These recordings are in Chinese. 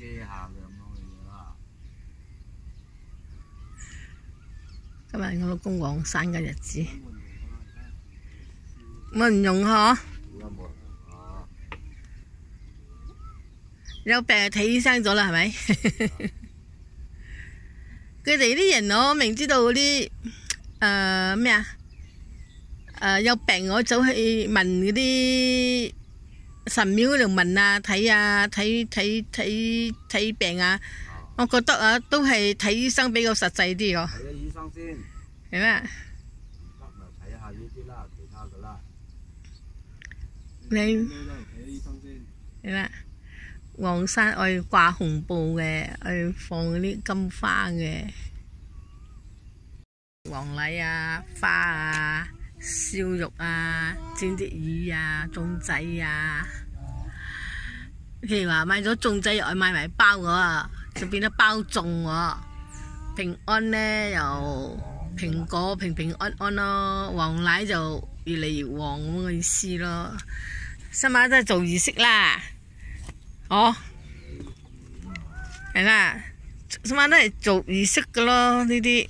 遮下嘅咁样嘅嘢啦。今日我老公黄山嘅日子，冇人用嗬，而家冇啊，有病就睇医生咗啦，系咪？佢哋啲人我明知道嗰啲诶咩啊诶有病我走去问嗰啲 神廟嗰度問啊睇啊睇睇睇睇病啊，我覺得啊都係睇醫生比較實際啲喎，睇下醫生先，係咩？唔得咪睇下呢啲啦，其他噶啦。你咩都睇醫生先。係啦，黃山愛掛紅布嘅，愛放嗰啲金花嘅，黃禮啊、花啊、燒肉啊、煎啲魚啊、粽仔啊。譬如話買咗粽仔，又愛買埋包喎，就變咗包粽喎。平安呢，又蘋果平平安安咯，黃奶就越嚟越黃咁嘅意思咯。新晚都係做儀式啦，哦，係啦，新晚都係做儀式嘅咯，呢啲。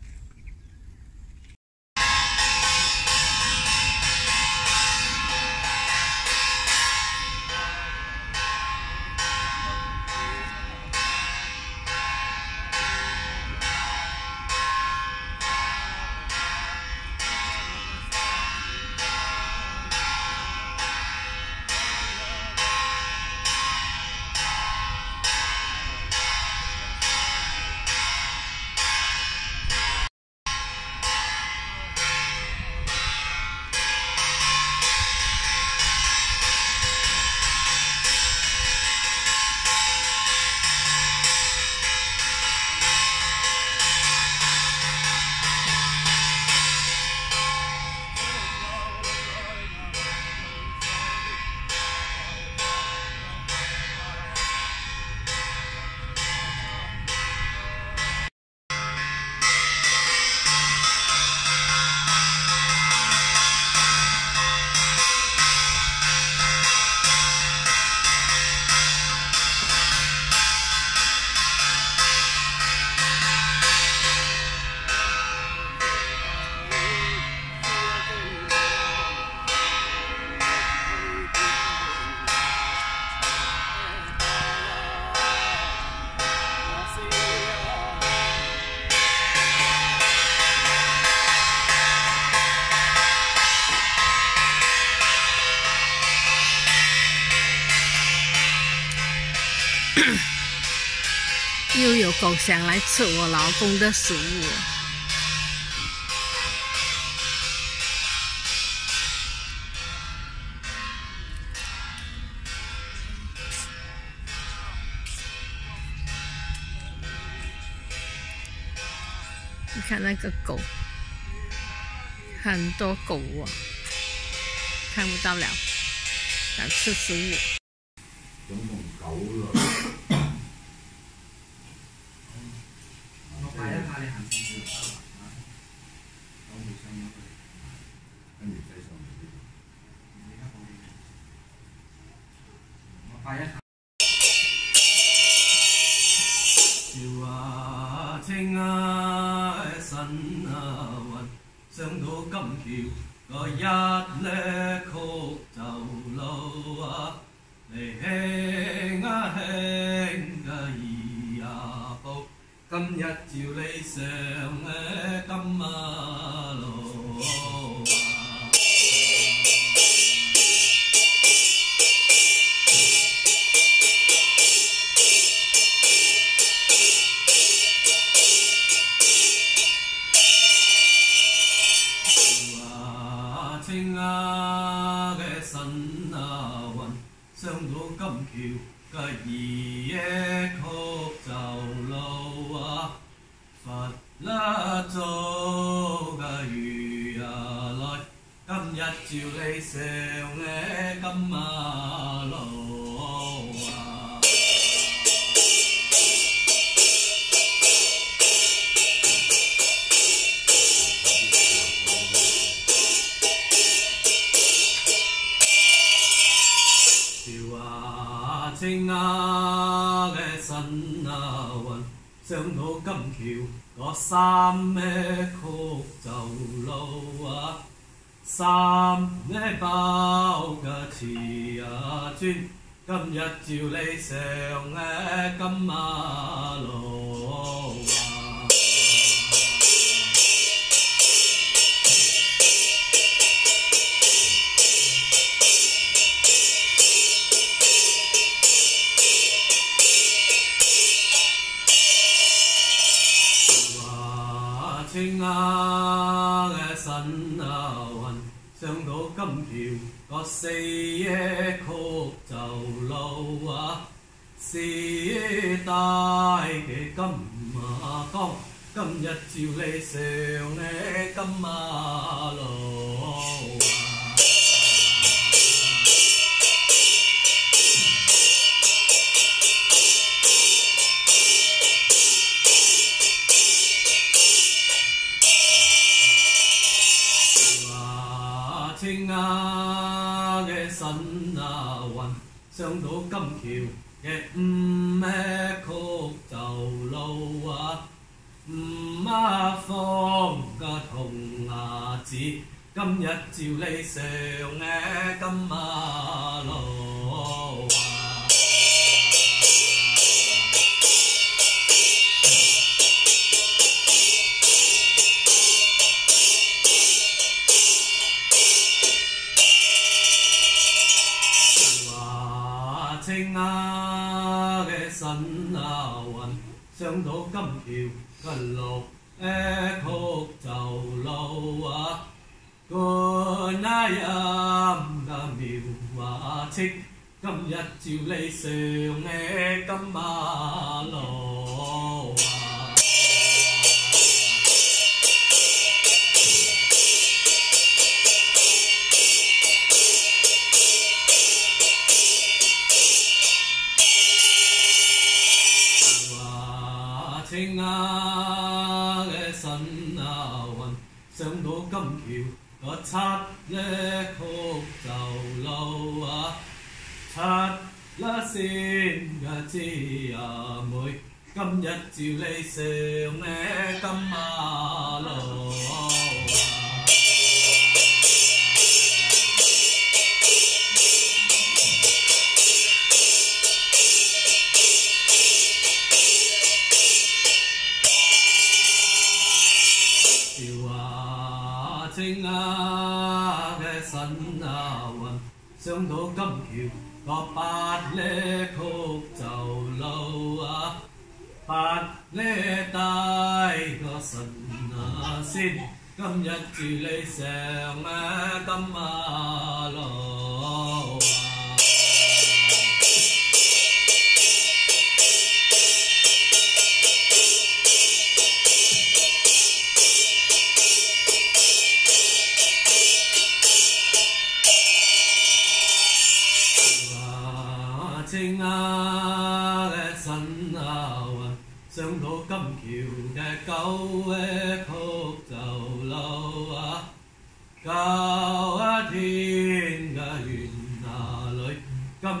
又有狗想来吃我老公的食物。你看那个狗，很多狗啊，看不到了，想吃食物。總共九類。我一咧曲就老啊，你轻啊轻嘅二啊步，今日照你上到金橋嗰三咩曲就路啊，三咩包嘅詞啊尊，今日照你上嘅金馬路啊。话青啊嘅神啊云，上到金桥个四野曲就路啊，四大嘅金马江，今日照你上嘅金马路 青啊嘅神啊云，上到金桥嘅五咩曲就路啊，五啊方嘅童牙子，今日照你上嘅金马路。话青啊嘅神啊云，上到金桥嘅六诶曲就路啊，个那音嘅妙话清，今日照你上嘅金马路 话青啊嘅神啊云，上到金桥个七一曲就路啊，七啦先嘅姐啊妹，今日照你上嘅金马路 云，上到金桥个八呢曲就路啊，八呢大个神啊先，今日住你上啊金马路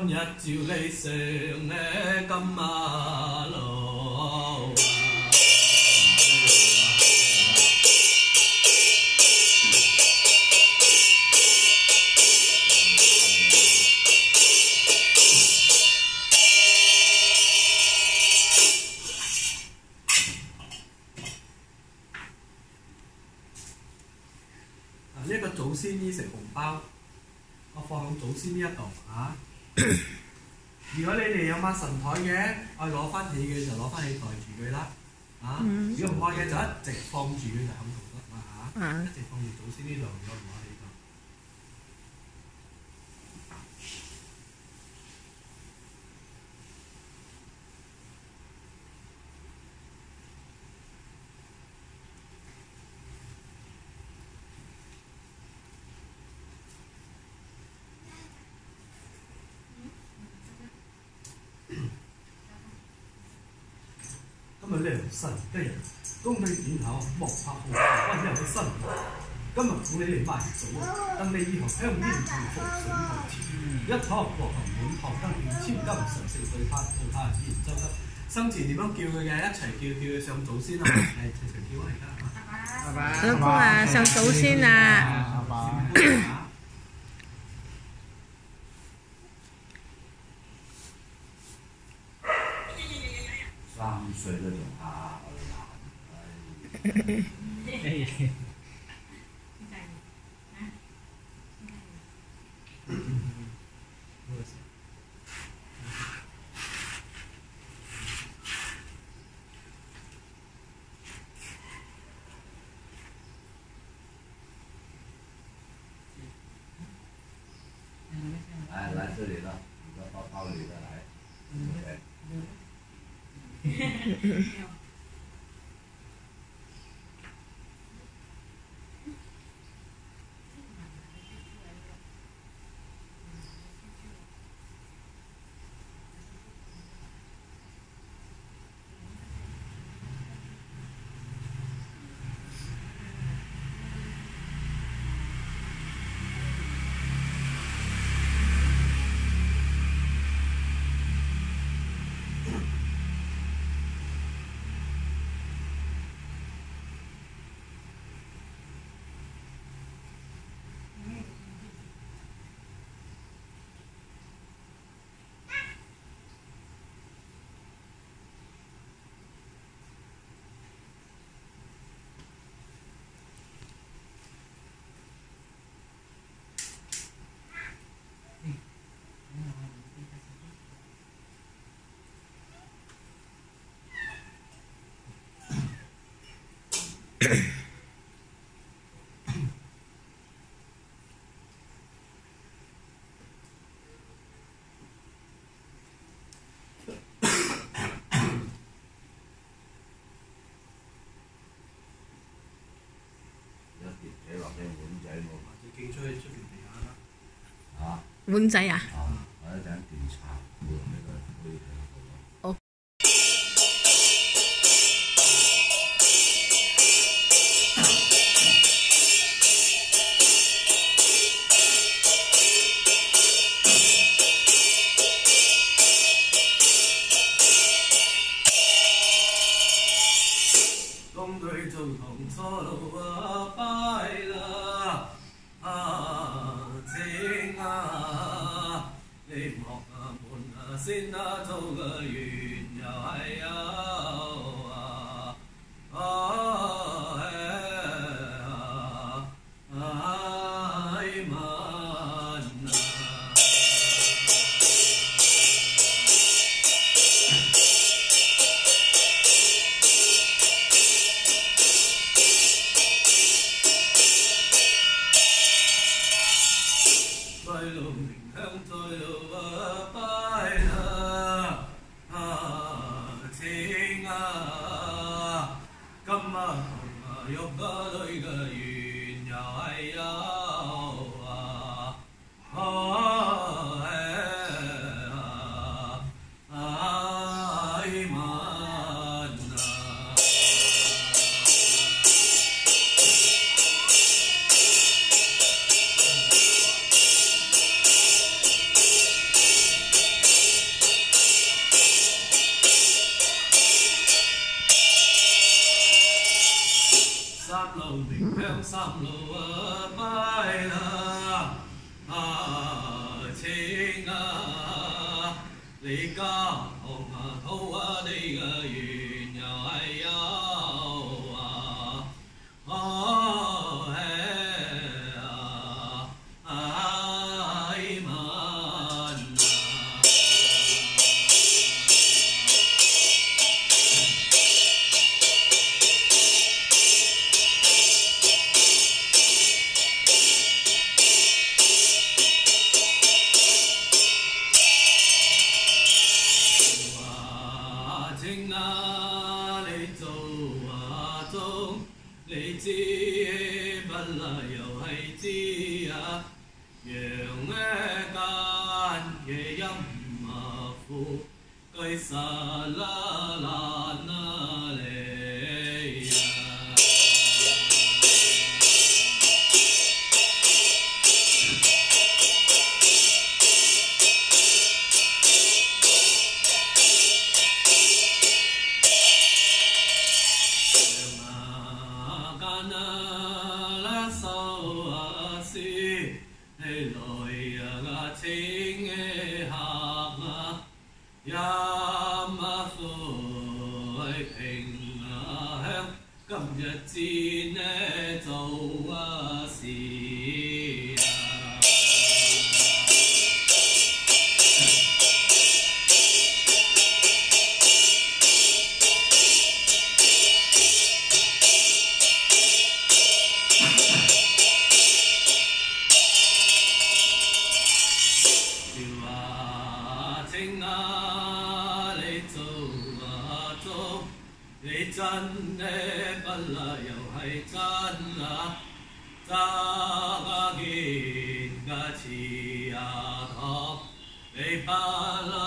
今日照你上嘅金马路啊。嗱，呢一个祖先衣食红包，我放喺祖先呢一度啊。如 神台嘅，我攞翻起嘅就攞翻起抬住佢啦。啊，嗯。如果唔开嘅就一直放住佢就咁做得啦嚇，嗯一直放住祖先呢度，如果唔愛呢度。今日良辰吉日，恭喜点考莫拍号，温柔嘅新年。今日同你嚟卖早，等你以后香烟重复水头前，一 一堂国行满堂灯献千金，十四对他到他自然周得。生前点样叫佢嘅？一齐叫叫佢上祖先啊！系齐齐叫啊！而家系嘛？老公啊，上祖先啊！三 男，來來這裡了，你個包包裡的來，OK。碗仔冇或者寄出去出邊地下啦。啊共對做同错路啊，拜啦啊情啊，你莫啊門啊 mình theo sắp lùa bay là à chính à lý ca hồng thâu ở đây 间嘅音啊苦，佢实啦 音啊水平啊香，今日之 chân nê con là yêu hay chân là cha ga gin ga chi a thọ để ba la